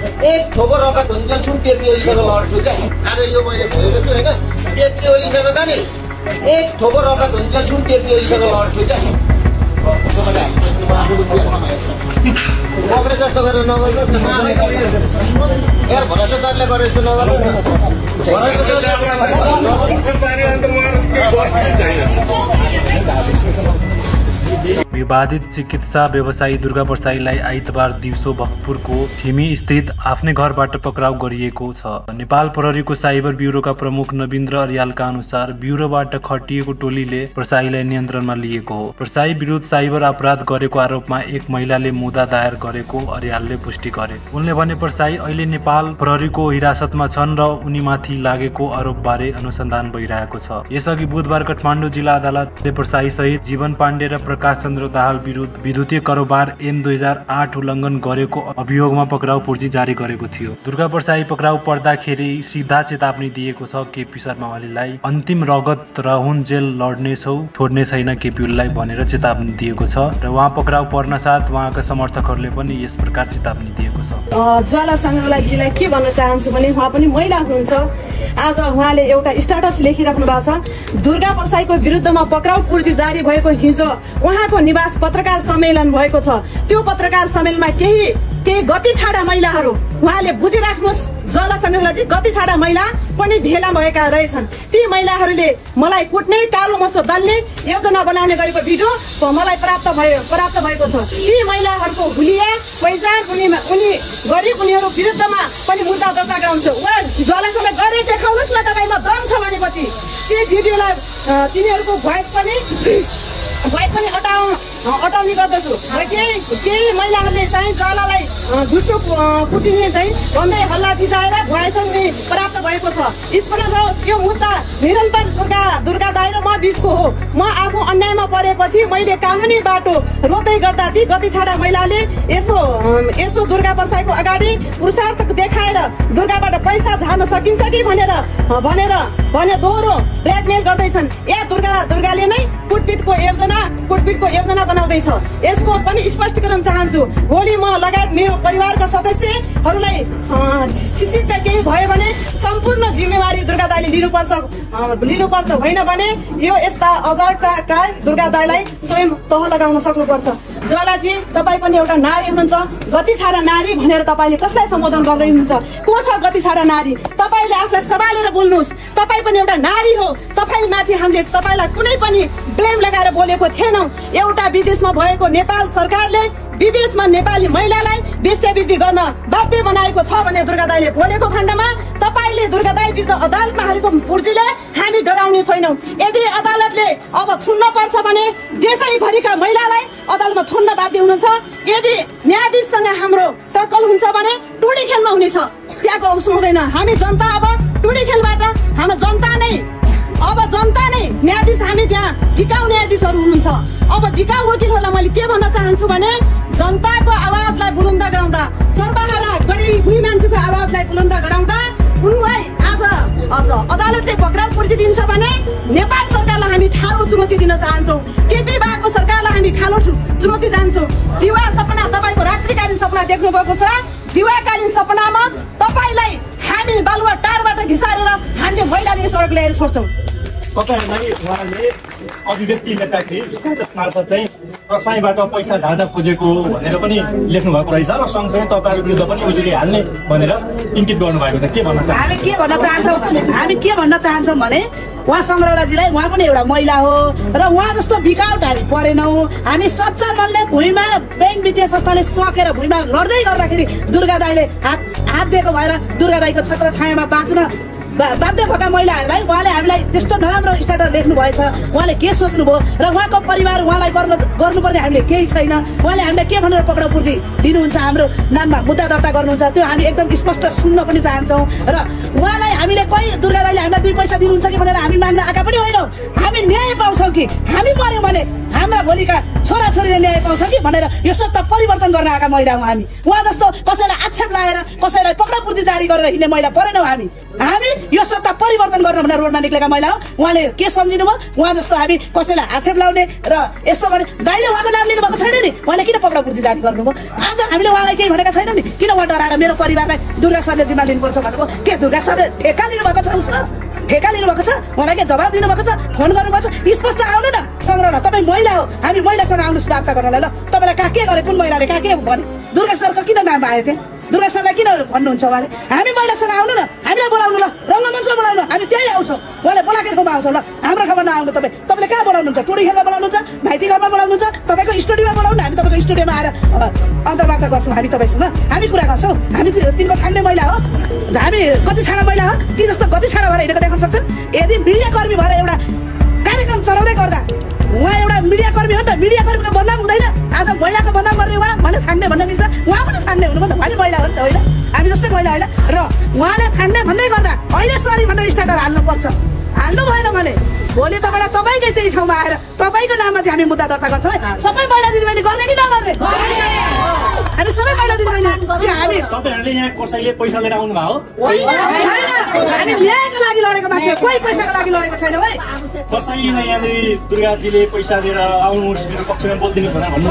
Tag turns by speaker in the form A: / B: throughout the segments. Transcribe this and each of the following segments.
A: एक थोको रगत हुन्छ छु केपी ओलीसँग लड्छु क्या आज यो मैले भनेको छु होइन केपी ओलीसँग त नि एक थोको रगत हुन्छ छु केपी ओलीसँग लड्छु क्या कपडे जस्तो गरेर नगर्नुहोस् न यार भ्रष्टाचारले गरेर यस्तो नगर्नुहोस्
B: विवादित चिकित्सा व्यवसायी दुर्गा प्रसाईलाई आइतबार दिउँसो भक्तपुरको थिमी स्थित आफ्नै घरबाट पक्राउ गरिएको छ। नेपाल प्रहरीको साइबर ब्युरोका प्रमुख नवीन्द्र अर्यालका अनुसार ब्युरोबाट खटिएको टोलीले प्रसाईलाई नियन्त्रणमा लिएको हो। प्रसाई विरुद्ध साइबर अपराध गरेको आरोपमा एक महिलाले मुद्दा दायर गरेको अर्यालले पुष्टि गरे। उनले भने प्रसाई अहिले नेपाल प्रहरीको हिरासतमा छन् र उनीमाथि लागेको आरोपबारे अनुसन्धान भइरहेको छ। यसअघि बुधबार काठमाडौँ जिल्ला अदालतले प्रसाई सहित जीवन पाण्डे र प्रकाश चन्द्र दाहाल विरुद्ध विद्युतीय कारोबार एन दुई हजार आठ उल्लङ्घन गरेको अभियोगमा पक्राउ पूर्जी जारी गरेको थियो। दुर्गा प्रसाई पक्राउ पर्दाखेरि सिधा चेतावनी दिएको छ केपी शर्मा ओलीलाई अन्तिम रगत रहन जेल लड्नेछौ छोड्ने छैन केपी ओलीलाई भनेर चेतावनी दिएको छ र उहाँ पक्राउ पर्न साथ उहाँका समर्थकहरूले पनि यस प्रकार चेतावनी दिएको छ।
C: ज्वाला के भन्न चाहन्छु भने उहाँ पनि महिला हुनुहुन्छ। आज उहाँले एउटा स्टाटस लेखिराख्नु भएको छ। दुर्गा प्रसाईको विरुद्धमा पक्राउ पूर्ति जारी भएको हिजो उहाँको निवास पत्रकार सम्मेलन भएको छ। त्यो पत्रकार सम्मेलनमा केही केही गति छाडा महिलाहरू उहाँले बुझिराख्नुहोस् सङ्ग्रहलाजी गति छाडा महिला पनि भेला भएका रहेछन्। ती महिलाहरूले मलाई कुट्ने कालो मसो दल्ने योजना बनाउने गरेको भिडियो मलाई प्राप्त भयो प्राप्त भएको छ। ती महिलाहरूको हुलिया पहिचान उनी उनी गरी उनीहरू विरुद्धमा पनि मुद्दा दर्ता गराउँछु उहाँ गरेर देखाउनुहोस् न तपाईँमा दम छ भनेपछि। त्यो भिडियोलाई तिनीहरूको भोइस पनि भोइस पनि अटाउ अटाउने गर्दछु। र केही केही महिलाहरूले चाहिँ ज्वालालाई अ, झुटो कुटिने चाहिँ भन्दै हल्ला फिजाएर भोइस पनि प्राप्त भएको छ। स्पष्ट रहोस् यो मुद्दा निरन्तर दुर्गा दुर्गा दाइ र म बिचको हो। म आफू अन्यायमा परेपछि मैले कानुनी बाटो रोक्दै गर्दा ती गति छाडा महिलाले यसो यसो दुर्गा प्रसाईको अगाडि पुरुषार्थ देखाएर दुर्गाबाट पैसा झार्न सकिन्छ कि भनेर भनेर भने दोहोरो ब्ल्याकमेल गर्दैछन्। या दुर्गा दुर्गाले नै कुटपिटको योजना कुटपिटको योजना बनाउँदैछ। यसको पनि स्पष्टीकरण चाहन्छु। भोलि म लगायत मेरो परिवारका सदस्यहरूलाई छिसिक्का केही भयो भने सम्पूर्ण जिम्मेवारी दुर्गा दाईले लिनुपर्छ लिनुपर्छ होइन भने यो यस्ता अजागता दुर्गा दाईलाई स्वयं तह लगाउन सक्नुपर्छ। ज्वालाजी तपाईँ पनि एउटा नारी हुनुहुन्छ। गति छाडा नारी भनेर तपाईँले कसलाई सम्बोधन गर्दै हुनुहुन्छ? को छ गति छाडा नारी? तपाईँले आफूलाई सम्हालेर बोल्नुहोस्। तपाईँ पनि एउटा नारी हो। तपाईँमाथि हामीले तपाईँलाई कुनै पनि ब्लेम लगाएर बोलेको थिएनौँ। एउटा विदेशमा भएको नेपाल सरकारले विदेशमा नेपाली महिलालाई वेश्यावृत्ति गर्न बाध्य बनाएको छ भने दुर्गा दाईले बोलेको खण्डमा तपाईँले दुर्गा दाई विरुद्ध अदालतमा हालेको पुर्जीले हामी डराउने छैनौँ। यदि अदालतले अब थुन्न पर्छ भने देशैभरिका महिलालाई अदालतमा थुन्न बाध्य हुनुहुन्छ। यदि न्यायाधीशसँग हाम्रो टक्कल हुन्छ भने टुडी खेलमा हुनेछ। त्यहाँको उसो हुँदैन। हामी जनता अब टुडी खेलबाट हाम्रो जनता नै अब जनता नै न्यायाधीश हामी त्यहाँ बिकाउ न्यायाधीशहरू हुनुहुन्छ। अब बिकाउ वकिलहरूलाई मैले के भन्न चाहन्छु भने जनताको आवाजलाई बुलन्द गराउँदा सर्वहारा गरिब भुइँ मान्छेको आवाजलाई बुलन्द गराउँदा उनलाई आज अद- अदालतले पक्राउ दिन्छ भने नेपाल सरकारलाई हामी ठाडो चुनौती दिन चाहन्छौँ। केपी बाको सरकारलाई हामी खालो चुनौती जान्छौँ। दिवा सपना तपाईँको रात्रिकालीन सपना देख्नु भएको छ। दिवाकालीन सपनामा तपाईँलाई हामी बालुवा टारबाट घिसारेर हामीले मैदानी सडक ल्याएर छोड्छौँ।
D: तपाईँहरूलाई उहाँले अभिव्यक्ति लेख्दाखेरि मार्फत चाहिँ प्रसाईबाट पैसा झार्न खोजेको भनेर पनि लेख्नु भएको रहेछ र सँगसँगै तपाईँहरू विरुद्ध पनि उजुरी हाल्ने भनेर इङ्कित गर्नुभएको छ। के भन्न चाहनुहुन्छ?
E: हामी के भन्न चाहन्छौँ? हामी के भन्न चाहन्छौँ भने उहाँ सङ्ग्रौलाजीलाई उहाँ पनि एउटा महिला हो र उहाँ जस्तो बिकाउट हामी परेनौँ। हामी सच्चा मनले भुइँमा ब्याङ्क वित्तीय संस्थाले सकेर भुइँमा लड्दै गर्दाखेरि दुर्गा दाईले हात हात दिएको भएर दुर्गा दाईको छत्र छायामा बाँच्न बाध्य भएका महिलाहरूलाई उहाँले हामीलाई त्यस्तो नराम्रो स्ट्याटस लेख्नु भएछ। उहाँले के सोच्नुभयो र उहाँको परिवार उहाँलाई गर्नु गर्नुपर्ने हामीले केही छैन। उहाँले हामीलाई के भनेर पक्राउ पूर्ति दिनुहुन्छ? हाम्रो नाममा मुद्दा दर्ता गर्नुहुन्छ। त्यो हामी एकदम स्पष्ट सुन्न पनि चाहन्छौँ। र उहाँलाई हामीले कोही दुर्गा दाईले हामीलाई दुई पैसा दिनुहुन्छ कि भनेर हामी माग्न आएका पनि होइनौँ। हामी न्याय पाउँछौँ कि? हामी मऱ्यौँ भने हाम्रा भोलिका छोराछोरीले न्याय पाउँछ कि भनेर यो सत्ता परिवर्तन गर्न आएका महिला हौँ हामी। उहाँ जस्तो कसैलाई आक्षेप लगाएर कसैलाई पक्रापुर्ती जारी गरेर हिँड्ने महिला परेनौँ हामी। हामी यो सत्ता परिवर्तन गर्न भनेर रोडमा निक्लेका महिला हौ। उहाँले के सम्झिनु भयो उहाँ जस्तो हामी कसैलाई आक्षेप लाउने र यस्तो भने दाइले उहाँको नाम लिनु भएको छैन नि? उहाँले किन पक्रापुर्ती जारी गर्नुभयो? आज हामीले उहाँलाई केही भनेका छैनौँ नि। किन उहाँ डराएर मेरो परिवारलाई दुर्गा सरले जिम्मा लिनुपर्छ भन्नुभयो? के दुर्गा सरले ठेक्का लिनुभएको छ उसको ठेका लिनुभएको छ उहाँलाई के जवाब दिनुभएको छ फोन गर्नुभएको छ स्पष्ट आउनु न सङ्ग्रह तपाईँ महिला हो हामी महिलासँग आउनुहोस् वार्ता गर्नलाई ल। तपाईँलाई कहाँ के गरे कुन महिलाले कहाँ के भने दुर्गा सरको किन नाम आयो थियो दुर्गा सरलाई किन भन्नुहुन्छ उहाँले? हामी महिलासँग आउनु न। हामीलाई बोलाउनु ल। रङ्गमञ्चमा बोलाउनु। हामी त्यही आउँछौँ। उहाँले ठाउँमा आउँछौँ। ल हाम्रो ठाउँमा नआउनु तपाईँ। तपाईँले कहाँ बोलाउनुहुन्छ? टोडी खेलमा बोलाउनुहुन्छ? भाइती घरमा बोलाउनुहुन्छ? तपाईँको स्टुडियोमा बोलाउनु हामी तपाईँको स्टुडियोमा आएर अन्तर्वार्ता गर्छौँ। हामी तपाईँसँग। हामी कुरा गर्छौँ। हामी तिनको थान्ने महिला हो। हामी कति छाडा महिला हो। ती जस्तो कति छाडा भएर हिँडेको देखाउन सक्छन्। यदि मिडिया कर्मी भएर एउटा कार्यक्रम चलाउँदै गर्दा उहाँ एउटा मिडिया कर्मी हो नि त मिडिया कर्मीको बदनाम हुँदैन। आज महिलाको बदनाम गर्ने उहाँ भने थान्ने भन्न मिल्छ। उहाँ पनि थान्ने हुनु त उहाँले महिला हो नि त होइन? हामी जस्तै महिला होइन? र उहाँले थान्ने भन्दै गर्दा अहिले सरी भनेर स्टार्टर हाल्नुपर्छ। हाल्नु भएन भने भोलि तपाईँलाई तपाईँकै त्यही ठाउँमा आएर तपाईँको नाममा चाहिँ हामी मुद्दा दर्ता गर्छौँ है? सबै महिला दिदीबहिनी गर्ने कि नगर्ने हामी सबै महिला दिदीबहिनी चाहिँ हामी
D: तपाईँहरूले यहाँ कसैले पैसा लिएर आउनु भयो
E: छैन हामी न्यायको लागि लडेको मान्छे कोही पैसाको लागि लडेको छैनौँ है
D: कसैलाई यहाँनिर दुर्गाजीले पैसा लिएर आउनुहोस् मेरो पक्षमा बोलिदिनुहोस् भनेर भन्नु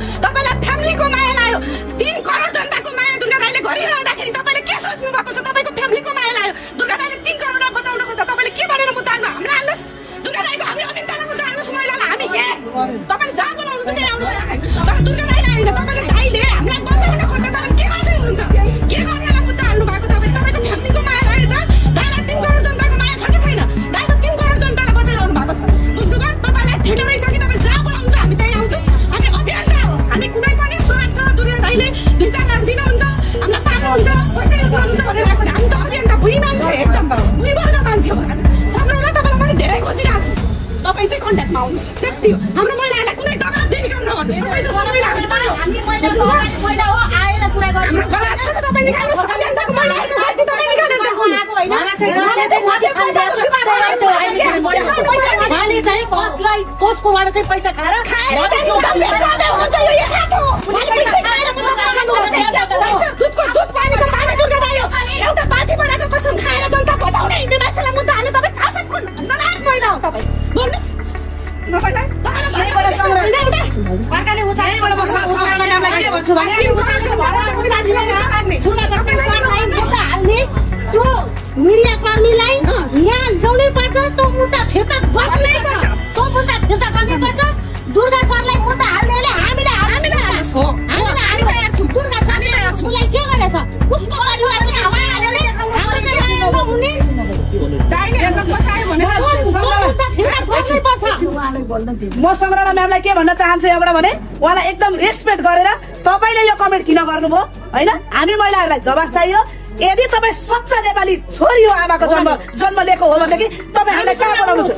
F: पानीको पानी दुर्गा दाइ हो एउटा पार्टी बनाएको कसम खाएर जनता बचाउन हिँड्ने मान्छेलाई मुद्दा हाल्ने तपाईँ कसम खुन नलायक महिला हो तपाईँ गर्नुहोस्
E: भने
F: त्यो मिडिया कर्मीलाई यहाँ ल्याउनै पर्छ त्यो मुद्दा फिर्ता गर्नै पर्छ मुद्दा फिर्ता दुर्गा सरलाई मुद्दा हाल्नेले हामीलाई हामीलाई हाल्नुहोस् हो हामीलाई हामी तयार छौँ दुर्गा सरले उसलाई के गरेछ उसको परिवारले
E: म सङ्ग्रहणा म्यामलाई के भन्न चाहन्छु यहाँबाट भने उहाँलाई एकदम रेस्पेक्ट गरेर तपाईँले यो कमेन्ट किन गर्नुभयो होइन हामी महिलाहरूलाई जवाब चाहियो यदि तपाईँ सच्चा नेपाली छोरी हो आमाको जन्म जन्म लिएको हो भनेदेखि तपाईँ हामीलाई कहाँ बोलाउनुहुन्छ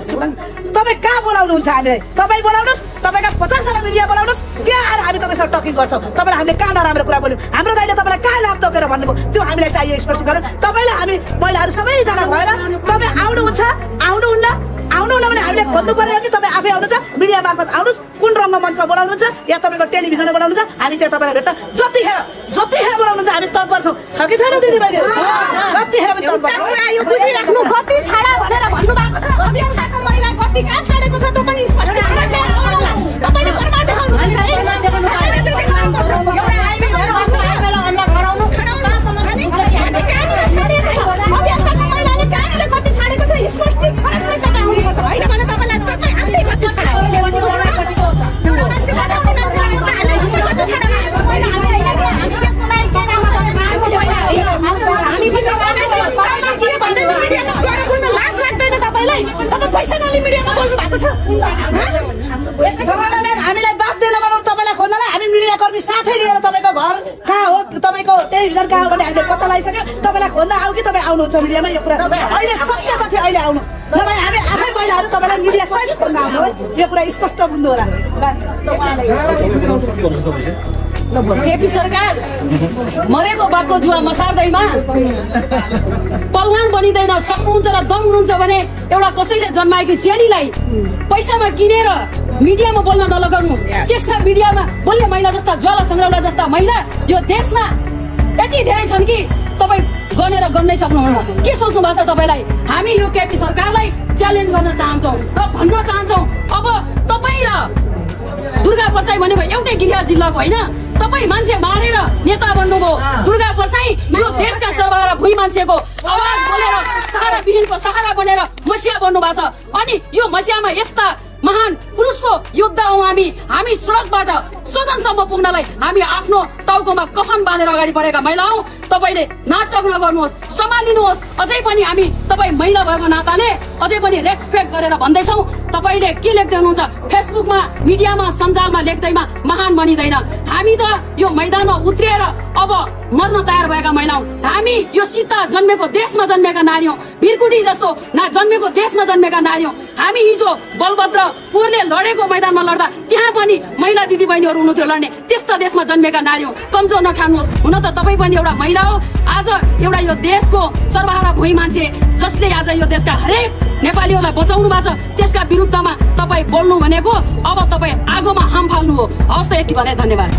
E: तपाईँ कहाँ बोलाउनुहुन्छ हामीलाई? तपाईँ बोलाउनुहोस् तपाईँका पचासजना मिडिया बोलाउनुहोस् त्यहाँ आएर हामी तपाईँसँग टकिङ गर्छौँ। तपाईँलाई हामीले कहाँ नराम्रो कुरा बोल्यौँ? हाम्रो दाइले तपाईँलाई कहाँ लाभ तोकेर भन्नुभयो? त्यो हामीलाई चाहियो स्पष्टीकरण। तपाईँलाई हामी महिलाहरू सबैजना भएर तपाईँ आउनुहुन्छ आउनुहुन्न आउनुहुन्न भने हामीले खोज्नु पर्यो कि तपाईँ आफै आउनुहुन्छ? मिडिया मार्फत आउनुहोस्। कुन रङ्गमञ्चमा बोलाउनुहुन्छ? या तपाईँको टेलिभिजनमा बोलाउनुहुन्छ? हामी त्यहाँ तपाईँलाई भेट्न जतिखेर जतिखेर बोलाउनुहुन्छ हामी तत्पर छौँ। छ कि छैन दिदी बहिनी आऊ कि तपाईँ आउनुहुन्छ मिडियामा? यो कुरा अहिले सत्य तथ्य अहिले आउनु? नभए हामी आफै महिलाहरू तपाईँलाई मिडिया सहित खोज्न आउँछौँ है। यो कुरा स्पष्ट बुझ्नु होला।
G: केपी सरकार मरेको बाघको जुवा मसार्दैमा। पलवान बनिँदैन सक्नुहुन्छ र दम हुनुहुन्छ भने एउटा कसैले जन्माएकी चेलीलाई पैसामा किनेर मिडियामा बोल्न नलगाउनुहोस्। चेस्का मिडियामा बोल्ने महिला जस्ता ज्वाला सङ्ग्रौला जस्ता महिला यो देशमा यति धेरै छन् कि तपाईँ गनेर गन्नै सक्नुहुन्न। के सोच्नु भएको छ तपाईँलाई? हामी यो केपी सरकारलाई च्यालेन्ज गर्न चाहन्छौँ र भन्न चाहन्छौँ। अब तपाईँ र दुर्गा पर्साई भनेको एउटै गिरिया जिल्लाको होइन? तपाईँ मान्छे मारेर नेता बन्नुभयो। दुर्गा पर्साई यो देशका सर्वहारा भुइँ मान्छेको आवाज बोलेर सहारा विहीनको सहारा बनेर मसिया बन्नु भएको छ। अनि यो मसियामा यस्ता महान पुरुषको योद्धा हौ हामी। हामी सडकबाट सदनसम्म पुग्नलाई हामी आफ्नो टाउकोमा कफन बाँधेर अगाडि बढेका महिला हौ। तपाईँले नाटक नगर्नुहोस् सम्हालिनुहोस् अझै पनि हामी तपाईँ महिला भएको नाताले अझै पनि रेस्पेक्ट गरेर भन्दैछौ। तपाईँले के लेख्दै हुनुहुन्छ? फेसबुकमा मिडियामा सञ्जालमा लेख्दैमा महान बनिँदैन हामी त यो मैदानमा उत्रिएर अब मर्न तयार भएका महिला हौ हामी यो सीता जन्मेको देशमा जन्मेका नारी हौ। भिरकुटी जस्तो ना जन्मेको देशमा जन्मेका नारी हौ। हामी हिजो बलभद्र पुरले लडेको मैदानमा लड्दा त्यहाँ पनि महिला दिदी बहिनीहरू हुनुहुन्थ्यो लड्ने। त्यस्ता देशमा जन्मेका नारी हौ। कमजोर नठान्नुहोस्। हुन त तपाईँ पनि एउटा महिला हो। आज एउटा यो देशको सर्वहारा भुइँ मान्छे जसले आज यो देशका हरेक नेपालीहरूलाई बचाउनु भएको छ। त्यसका विरुद्धमा तपाईँ बोल्नु भनेको अब तपाईँ आगोमा हाम फाल्नु हो। हवस् त यति भने धन्यवाद।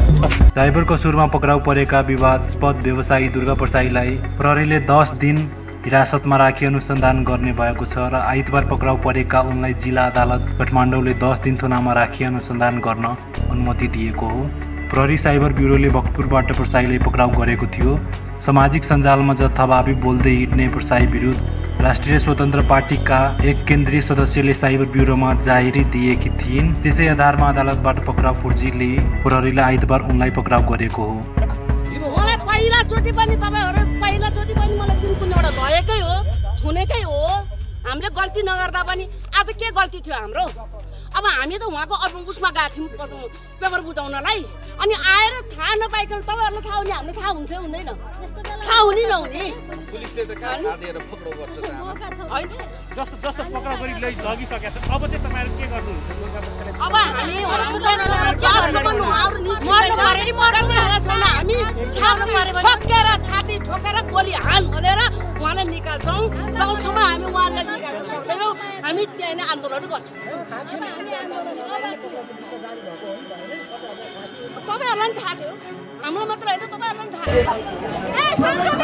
B: साइबर कसुरमा पक्राउ परेका विवादास्पद व्यवसायी दुर्गा प्रसाईलाई प्रहरीले दस दिन हिरासतमा राखी अनुसन्धान गर्ने भएको छ र आइतबार पक्राउ परेका उनलाई जिल्ला अदालत काठमाडौँले दस दिन थुनामा राखी अनुसन्धान गर्न अनुमति दिएको हो। प्रहरी साइबर ब्युरोले भक्तपुरबाट प्रसाईलाई पक्राउ गरेको थियो। सामाजिक सञ्जालमा जथाभावी बोल्दै हिँड्ने प्रसाई विरुद्ध राष्ट्रिय स्वतन्त्र पार्टीका एक केन्द्रीय सदस्यले साइबर ब्युरोमा जाहेरी दिएकी थिइन्। त्यसै आधारमा अदालतबाट पक्राउ पुर्जीले प्रहरीले आइतबार उनलाई पक्राउ गरेको हो।
C: मलाई पनि पनि मलाई हो थुनेकै हो। हामीले गल्ती नगर्दा पनि आज के गल्ती थियो हाम्रो? अब हामी त उहाँको अब उसमा गएको थियौँ पेपर बुझाउनलाई। अनि आएर थाहा नपाइकन तपाईँहरूलाई थाहा हुने हामीलाई थाहा हुन्छ हुँदैन। थाहा हुने नहुने।
H: अब चाहिँ तपाईँहरू के गर्नुहुन्छ? गोर्खा पक्षले
C: अब हामी। ठोकेर छाती ठोकेर गोली हान भनेर उहाँलाई निकाल्छौँ जबसम्म हामी उहाँलाई निकाल्न सक्दैनौँ हामी त्यहाँ नै आन्दोलन गर्छौँ। तपाईँहरूलाई पनि थाहा थियो। हामीलाई मात्र होइन तपाईँहरूलाई पनि थाहा थियो।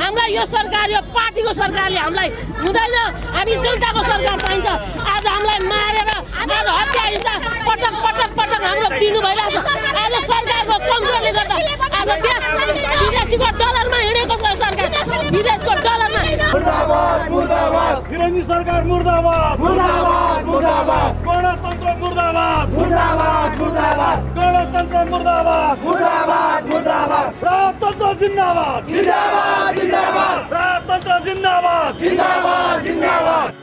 G: हामीलाई यो सरकार यो पार्टीको सरकारले हामीलाई हुँदैन। हामी जनताको सरकार चाहिन्छ आज हामीलाई मारेर आज हत्या हिंसा पटक पटक पटक हाम्रो दिनु भइरहेको छ। आज सरकारको कमजोरले गर्दा आज देश विदेशीको डलरमा हिँडेको छ सरकार। विदेशको डलरमा
H: फिरङ्गी सरकार मुर्दाबाद। मुर्दाबाद मुर्दाबाद। गणतन्त्र मुर्दाबाद। मुर्दाबाद मुर्दाबाद। गणतन्त्र मुर्दाबाद मुर्दाबाद। मुर्दाबाद राजतन्त्र जिन्दाबाद जिन्दाबाद जिन्दाबाद राजतन्त्र जिन्दाबाद जिन्दाबाद जिन्दाबाद